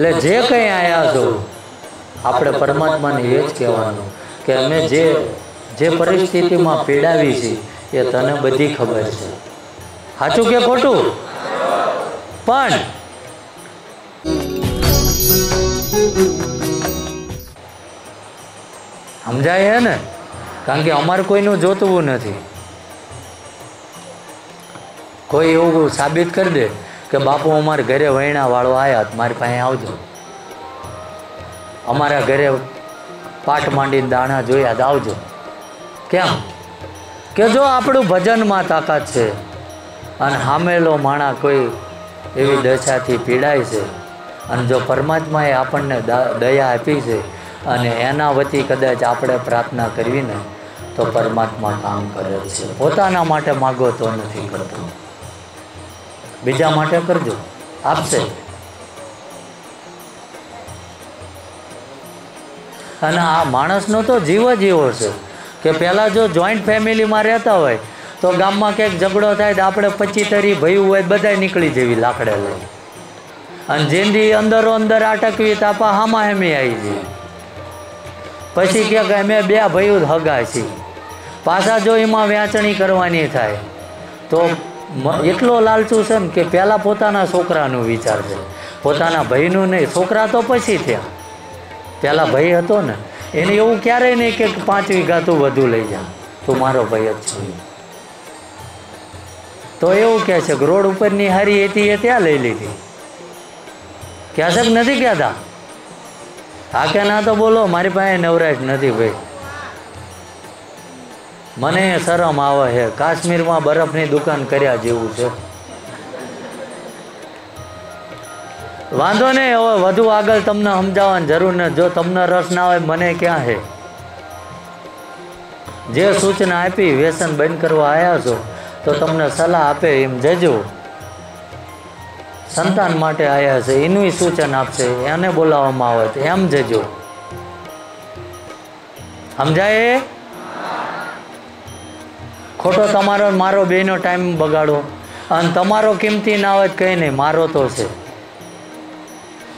એટલે જે કંઈ આયા છો આપણે પરમાત્માને એ જ કહેવાનું કે અમે જે જે પરિસ્થિતિમાં પીડાવી છે એ તને બધી ખબર છે. સાચું કે ખોટું? પણ સમજાય હે ને? કારણ કે અમારે કોઈનું જોતવું નથી. કોઈ એવું સાબિત કરી દે. કે બાપુ અમારે ઘરે વૈણા વાળો આવ્યા મારી પાસે આવજો. અમારા ઘરે પાટ માંડીને દાણા જોયા આવજો. કેમ? કે જો આપણું ભજનમાં તાકાત છે અને હામેલો માણા કોઈ એવી દશાથી પીડાય છે અને જો પરમાત્માએ આપણને દયા આપી છે અને એના વતી કદાચ આપણે પ્રાર્થના કરવી ને તો પરમાત્મા કામ કરે છે. પોતાના માટે માગો તો નથી કરતો. બીજા માટે કરજો. આપશે. અને આ માણસનો તો જીવ જ એવો છે કે પહેલાં જો જોઈન્ટ ફેમિલીમાં રહેતા હોય તો ગામમાં ક્યાંક ઝઘડો થાય તો આપણે પચી તરી ભયું હોય બધા નીકળી જેવી લાકડે લઈ. અને જેની અંદરો અંદર અટકવી તો આપા હામા હેમી આવી જઈએ. પછી ક્યાંક અમે બે ભયું હગા છીએ. પાછા જો એમાં વ્યાચણી કરવાની થાય તો એટલો લાલચુ છે ને કે પહેલાં પોતાના છોકરાનું વિચાર છે. પોતાના ભાઈનું નહીં, છોકરા તો પછી થયા. પહેલાં ભાઈ હતો ને, એને એવું ક્યારેય નહીં કે પાંચ વીઘા તું વધુ લઈ જા. તું મારો ભાઈ જ છું. તો એવું કહે છે રોડ ઉપરની હારી હતી એ ત્યાં લઈ લીધી. ક્યાં છે નથી કહેતા હા કે ના તો બોલો, મારી પાસે નવરાશ નથી ભાઈ. મને શરમ આવે છે. કાશ્મીરમાં બરફની દુકાન કર્યા જેવું છે. વાંધો નહીં, હવે વધુ આગળ તમને સમજાવવાની જરૂર નથી. જો તમને રસ ના હોય, મને ક્યાં છે જે સૂચના આપી, વ્યસન બંધ કરવા આવ્યા છો, તો તમને સલાહ આપે એમ જજો. સંતાન માટે આવ્યા છે એનું સૂચન આપશે, એને બોલાવવામાં આવે છે, એમ જજો. સમજાય? ખોટો તમારો મારો બેનો ટાઈમ બગાડો. અને તમારો કિંમતી ના હોય કંઈ નહીં, મારો તો છે.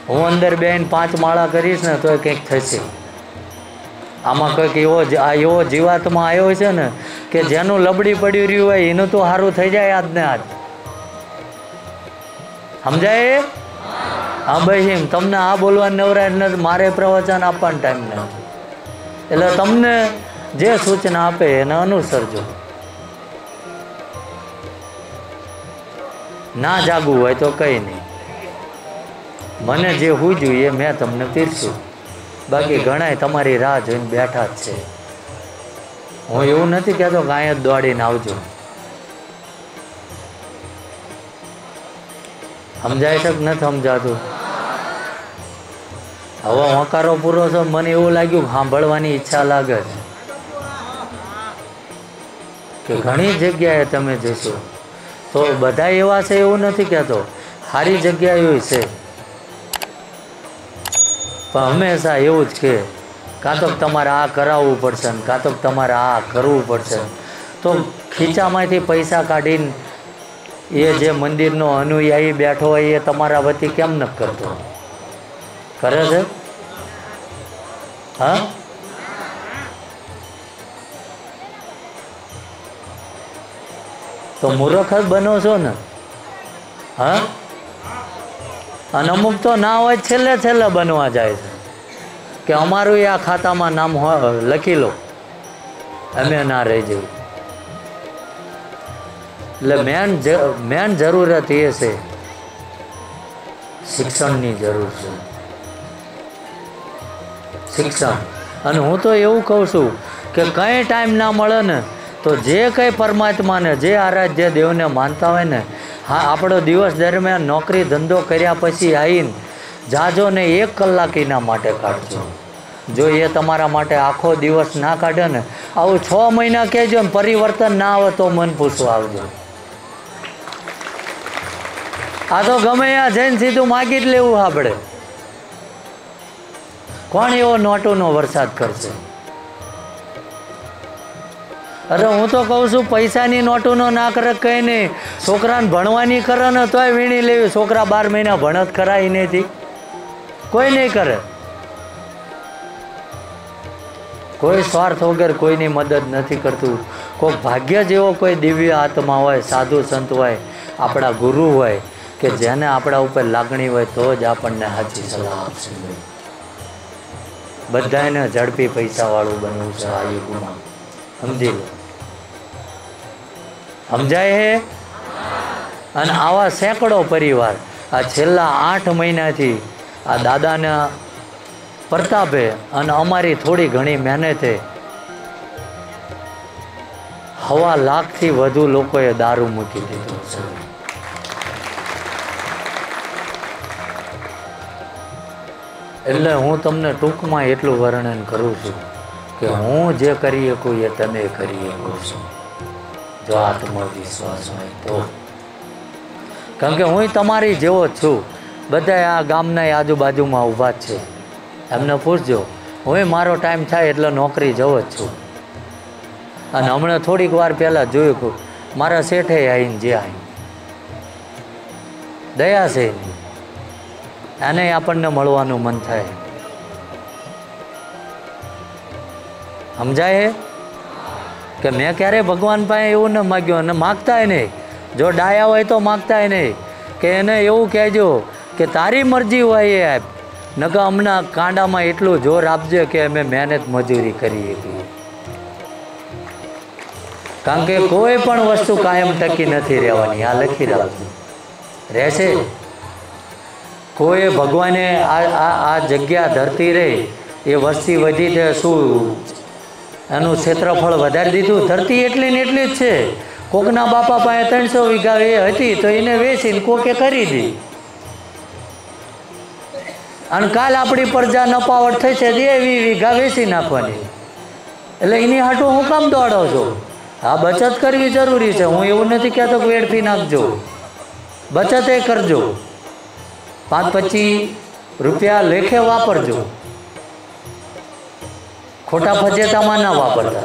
હું અંદર બેન પાંચ માળા કરીશ ને તો કંઈક થશે. આમાં કંઈક એવો આ એવો જીવાતમાં આવ્યો છે ને કે જેનું લબડી પડ્યું રહ્યું હોય, એનું તો સારું થઈ જાય આજ ને આજ. સમજાય? હા ભાઈ, એમ તમને આ બોલવાની નવરાય નથી મારે પ્રવચન આપવાનો ટાઈમ નથી એટલે તમને જે સૂચના આપે એને અનુસરજો. ના જાગવું હોય તો કંઈ નહીં. મને જે સૂઝ્યું એ મેં તમને પીરશું બાકી ઘણાય તમારી રાહ જોઈને બેઠા જ છે. હું એવું નથી કહેતો કે અહીંયા જ દોડીને આવજો. સમજાય છે કે નથી સમજાતું? હવે હોંકારો પૂરો છે મને એવું લાગ્યું સાંભળવાની ઈચ્છા લાગે છે. કે ઘણી જગ્યાએ તમે જશો. તો બધા એવા છે એવું નથી કહેતો. સારી જગ્યા એવી છે. પણ હંમેશા એવું જ કે, કાં તો તમારે આ કરાવવું પડશે ને કાં તો તમારે આ કરવું પડશે. તો ખીચામાંથી પૈસા કાઢીને એ જે મંદિરનો અનુયાયી બેઠો હોય એ તમારા વતી કેમ ન કરતો? કરે છે? હા? તો મૂર્ખ જ બનો છો ને? હા? અને અમુક તો ના હોય છેલ્લે છેલ્લે બનવા જાય છે. કે અમારું આ ખાતામાં નામ હોય લખી લો. અમે ના રહી જવું એટલે મેન મેન જરૂરત એ છે. શિક્ષણની જરૂર છે. શિક્ષણ. અને હું તો એવું કહું છું કે કંઈ ટાઈમ ના મળે ને તો જે કંઈ પરમાત્માને, જે આરાધ્ય દેવને માનતા હોય ને, હા, આપણો દિવસ દરમિયાન નોકરી ધંધો કર્યા પછી આવીને જાજો ને એક કલાક એના માટે કાઢજો. જો એ તમારા માટે આખો દિવસ ના કાઢે ને, આવું છ મહિના કહેજો ને પરિવર્તન ના આવે તો મન પૂછવા આવજો. આ તો ગમે આ જઈને સીધું માગી જ લેવું આપણે. કોણ એવો નોટોનો વરસાદ કરશે? અરે હું તો કહું છું, પૈસાની નોટોનો ના કરે કઈ નહીં. છોકરાને ભણવાની કરે ને તોય વીણી લેવી. છોકરા બાર મહિના ભણત કરાય નથી. કોઈ નહીં કરે. કોઈ સ્વાર્થ વગર કોઈની મદદ નથી કરતું. કોઈક ભાગ્ય જેવો કોઈ દિવ્ય આત્મા હોય, સાધુ સંત હોય, આપણા ગુરુ હોય, કે જેને આપણા ઉપર લાગણી હોય, તો જ આપણને સાચી સલાહ આપશે. બધાને ઝડપી પૈસાવાળું બનવું છે આ યુગમાં. સમજી લો. સમજાય હે? અને આવા સેંકડો પરિવાર આ છેલ્લા આઠ મહિનાથી આ દાદાના પ્રતાપે અને અમારી થોડી ઘણી મહેનતે હવા લાખથી વધુ લોકોએ દારૂ મૂકી દીધો. એટલે હું તમને ટૂંકમાં એટલું વર્ણન કરું છું. કે હું જે કરી શકું એ તમે કરી શકો છો જો આત્મવિશ્વાસ હોય તો. કારણ કે હું તમારી જેવો જ છું. બધા આ ગામના આજુબાજુમાં ઊભા જ છે. એમને પૂછજો હું મારો ટાઈમ થાય એટલે નોકરી જવો જ છું. અને હમણાં થોડીક વાર પહેલાં જોયું કે મારા શેઠે આવીને જે આવીને દયા છે એની આપણને મળવાનું મન થાય. સમજાય કે મેં ક્યારે ભગવાન પાસે એવું ન માગ્યું અને માગતાય નહીં. જો ડાયા હોય તો માગતાય નહીં. કે એને એવું કહેજો કે તારી મરજી હોય એ આપ. નકર હમણાં કાંડામાં એટલું જોર આપજે કે અમે મહેનત મજૂરી કરીએ છીએ કારણ કે કોઈ પણ વસ્તુ કાયમ ટકી નથી રહેવાની. આ લખી રાખજો. રહેશે? કોઈ ભગવાને આ આ જગ્યા ધરતી રહી. એ વસ્તી વધી તે શું એનું ક્ષેત્રફળ વધારી દીધું. ધરતી એટલી ને એટલી જ છે. કોકના બાપા પાસે ત્રણસો વીઘા એ હતી તો એને વેચીને કોકે કરી દી. અને કાલ આપણી પ્રજા નપાવટ થઈ છે તો એવી વીઘા વેચી નાખવાની. એટલે એની હાટું હું કામ દોડો છો? હા, બચત કરવી જરૂરી છે. હું એવું નથી કહેતો કે વેડફી નાખજો. બચત એ કરજો. પાંચ પચીસ રૂપિયા લેખે વાપરજો. ખોટા ફજેતામાં ના વાપરતા.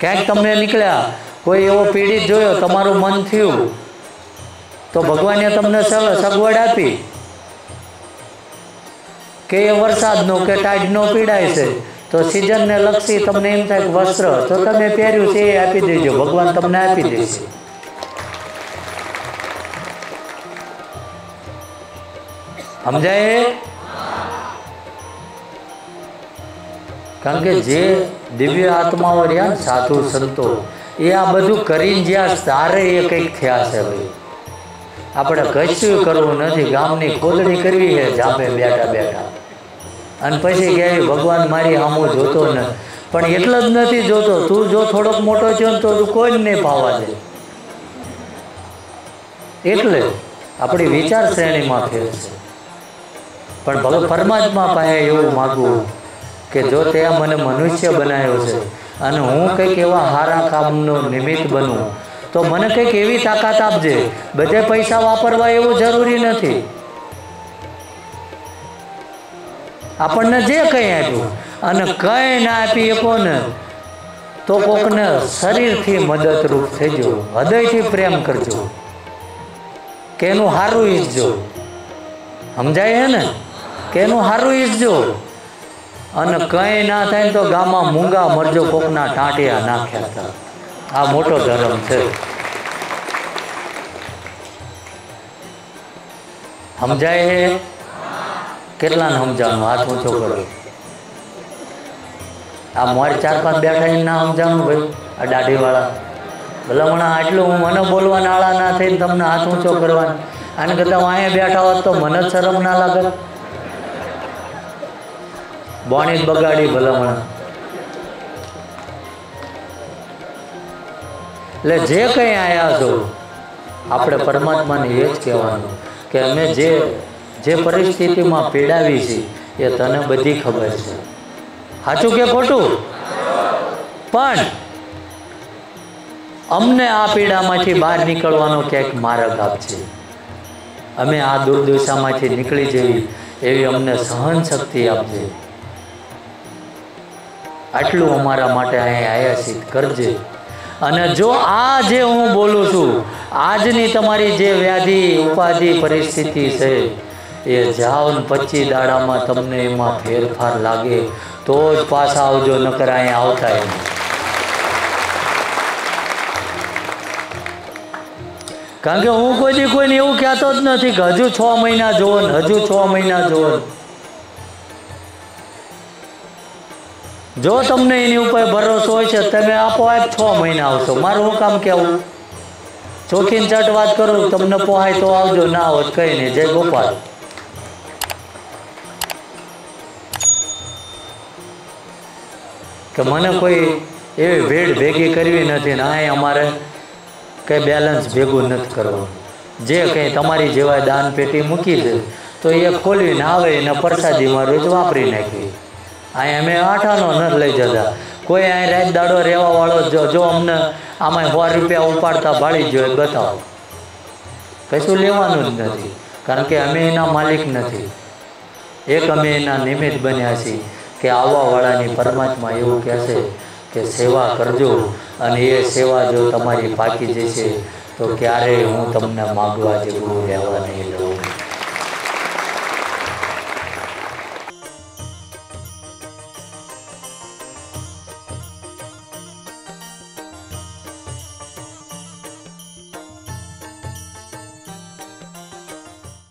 ક્યાંક તમને નીકળ્યા કોઈ એવો પીડિત જોયો તમારું મન થયું તો ભગવાને તમને સગ- સગવડ આપી. કે એ વરસાદનો કે ટાઈડનો પીડાય છે તો સિઝનને લક્ષી તમને એમ થાય કે વસ્ત્ર તો તમે પહેર્યું છે એ આપી દેજો ભગવાન તમને આપી દેશે. સમજાય? કારણ કે જે દિવ્ય આત્માઓ રહ્યા ને સાધુ સંતો એ આ બધું કરીને જ્યાં સારે એ કંઈક થયા છે ભાઈ. આપણે કશું કરવું નથી ગામની ખોદણી કરવી છે જામે બેઠા બેઠા. અને પછી કહે ભગવાન મારી આમું જોતો ન. પણ એટલો જ નથી જોતો. તું જો થોડોક મોટો થયો ને તો તું કોઈ નહીં પાવા દે. એટલે આપણી વિચાર શ્રેણીમાં ફેર છે. પણ ભલે પરમાત્મા પાસે એવું માગવું કે જો તે મને મનુષ્ય બનાવ્યો છે અને હું કંઈક એવા હારા કામનો નિમિત્ત બનું. તો મને કંઈક એવી તાકાત આપજે. બધે પૈસા વાપરવા એવું જરૂરી નથી. આપણને જે કંઈ આપ્યું. અને કંઈ ના આપી શકો ને તો કોકને શરીરથી મદદરૂપ થઈજો હૃદયથી પ્રેમ કરજો. કે એનું સારું ઈજજો. સમજાય હે ને? કે એનું સારું ઈજજો? અને કંઈ ના થાય ને તો ગામમાં મૂંગા મરજો કોકના ટાંટિયા નાખ્યા હતા. આ મોટો ધર્મ છે. સમજાય હે કેટલાને સમજાવવાનું? હાથ ઊંચો કરો. આ મોર ચાર પાંચ બેઠા ના સમજાવવાનું ભાઈ? આ દાઢીવાળા. ભલામણા આટલું હું મને બોલવાના આળા ના થઈને તમને હાથ ઊંચો કરવાનો. આને કરતાં હું અહીંયા બેઠા હોત તો મને જ શરમ ના લાગે બોણી બગાડી ભલામણ. એટલે જે કંઈ આવ્યા છો, આપણે પરમાત્માને એ જ કહેવાનું કે અમે જે જે પરિસ્થિતિમાં પીડાવી છે, એ તને બધી ખબર છે. સાચું કે ખોટું? પણ અમને આ પીડામાંથી બહાર નીકળવાનો ક્યાંક માર્ગ આપશે અમે આ દુર્દશામાંથી નીકળી જઈએ, એવી અમને સહન શક્તિ આપજે. આટલું અમારા માટે અહીં આયાસિત કરજે. અને જો આ જે હું બોલું છું, આજની તમારી જે વ્યાધિ, ઉપાધિ પરિસ્થિતિ છે, એ જાઓ ને પચીસ દાડામાં તમને એમાં ફેરફાર લાગે, તો જ પાછા આવજો, નકર અહીંયા આવતા એમ. કારણ કે હું કોઈ દી કોઈને એવું કહેતો જ નથી કે હજુ છ મહિના જોવો હજુ છ મહિના જોવો જો તમને એની ઉપર ભરોસો હોય છે, તમે આપોઆપ છ મહિના આવશો. મારું હું કામ કેવું? ચોખીન ચટ વાત કરું, તમને પોહાય તો આવજો, ના હોત કઈ નહીં. જય ગોપાલ. કે મને કોઈ એવી ભેડ ભેગી કરવી નથી ને અહીં અમારે કંઈ બેલેન્સ ભેગું નથી કરવું જે કંઈ તમારી જેવા દાન પેટી મૂકી દે, તો એ ખોલીને આવે, એને પ્રસાદીમાં રોજ વાપરી નાખી અહીં અમે આઠાનો ન લઈ જતા. કોઈ અહીં રાત દાડો રહેવા વાળો જો જો અમને આમાં સો રૂપિયા ઉપાડતા ભાળી જોઈએ બતાવો. કશું લેવાનું જ નથી, કારણ કે અમે એના માલિક નથી. એક અમે એના નિમિત્ત બન્યા છીએ કે આવવાવાળાની પરમાત્મા એવું કહેશે કે સેવા કરજો અને એ સેવા જો તમારી પાકી જશે, તો ક્યારેય હું તમને માગવા જેવું રહેવા નહીં દઉં.